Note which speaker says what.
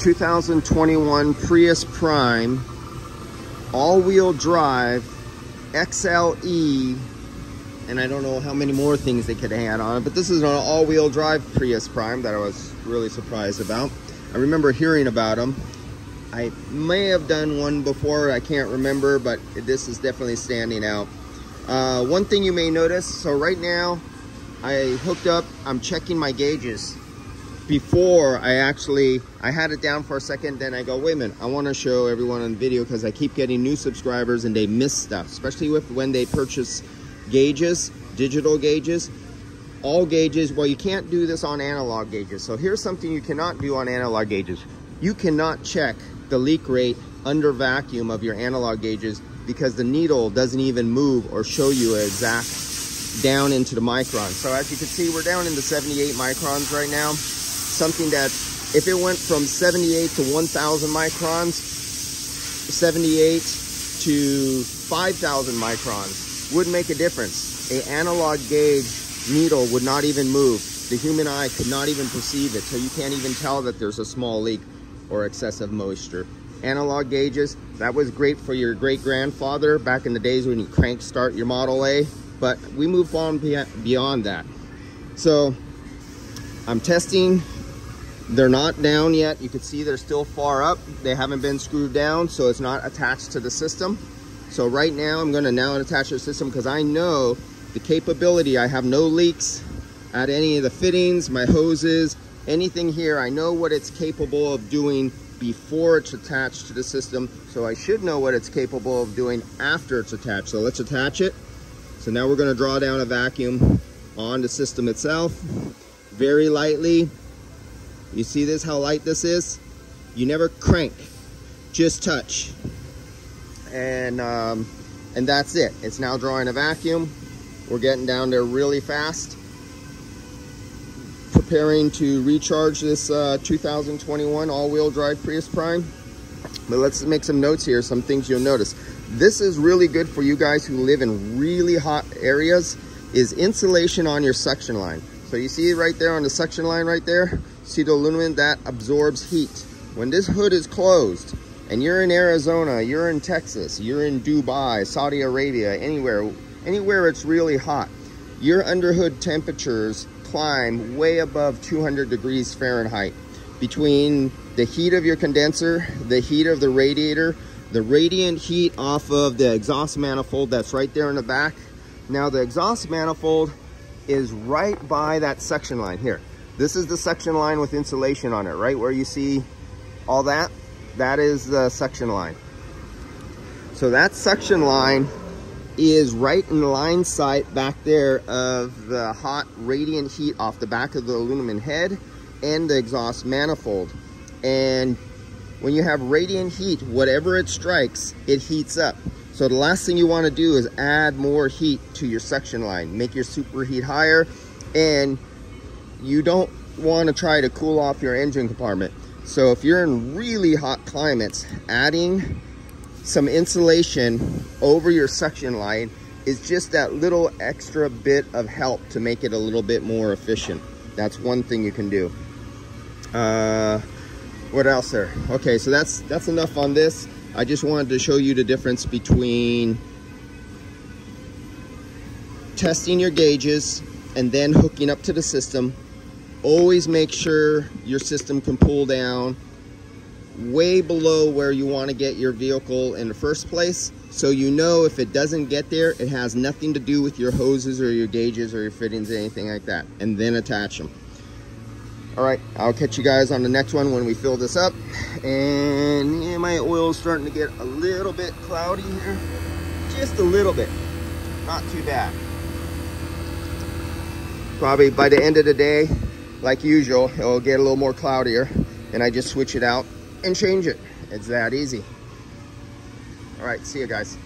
Speaker 1: 2021 Prius Prime all-wheel drive XLE and I don't know how many more things they could add on it but this is an all-wheel drive Prius Prime that I was really surprised about. I remember hearing about them I may have done one before I can't remember but this is definitely standing out. Uh, one thing you may notice so right now I hooked up I'm checking my gauges before I actually, I had it down for a second, then I go, wait a minute, I want to show everyone on video because I keep getting new subscribers and they miss stuff, especially with when they purchase gauges, digital gauges, all gauges, well, you can't do this on analog gauges. So here's something you cannot do on analog gauges. You cannot check the leak rate under vacuum of your analog gauges because the needle doesn't even move or show you an exact down into the micron. So as you can see, we're down into 78 microns right now something that if it went from 78 to 1000 microns, 78 to 5000 microns would make a difference. A analog gauge needle would not even move. The human eye could not even perceive it, so you can't even tell that there's a small leak or excessive moisture. Analog gauges, that was great for your great grandfather back in the days when you crank start your Model A, but we move on beyond that. So I'm testing they're not down yet. You can see they're still far up. They haven't been screwed down, so it's not attached to the system. So right now, I'm gonna now attach the system because I know the capability. I have no leaks at any of the fittings, my hoses, anything here. I know what it's capable of doing before it's attached to the system. So I should know what it's capable of doing after it's attached. So let's attach it. So now we're gonna draw down a vacuum on the system itself very lightly you see this, how light this is? You never crank, just touch. And, um, and that's it. It's now drawing a vacuum. We're getting down there really fast. Preparing to recharge this uh, 2021 all-wheel drive Prius Prime. But let's make some notes here, some things you'll notice. This is really good for you guys who live in really hot areas, is insulation on your suction line. So you see right there on the suction line right there, see the aluminum that absorbs heat. When this hood is closed and you're in Arizona, you're in Texas, you're in Dubai, Saudi Arabia, anywhere, anywhere it's really hot, your underhood temperatures climb way above 200 degrees Fahrenheit. Between the heat of your condenser, the heat of the radiator, the radiant heat off of the exhaust manifold that's right there in the back. Now the exhaust manifold is right by that suction line here. This is the suction line with insulation on it, right where you see all that, that is the suction line. So that suction line is right in line sight back there of the hot radiant heat off the back of the aluminum head and the exhaust manifold. And when you have radiant heat, whatever it strikes, it heats up. So the last thing you want to do is add more heat to your suction line, make your superheat higher, and you don't want to try to cool off your engine compartment. So if you're in really hot climates, adding some insulation over your suction line is just that little extra bit of help to make it a little bit more efficient. That's one thing you can do. Uh, what else there? Okay, so that's that's enough on this. I just wanted to show you the difference between testing your gauges and then hooking up to the system. Always make sure your system can pull down way below where you want to get your vehicle in the first place. So you know if it doesn't get there, it has nothing to do with your hoses or your gauges or your fittings, or anything like that. And then attach them. All right, I'll catch you guys on the next one when we fill this up. And yeah, my oil's starting to get a little bit cloudy here. Just a little bit, not too bad. Probably by the end of the day, like usual, it'll get a little more cloudier and I just switch it out and change it. It's that easy. All right, see you guys.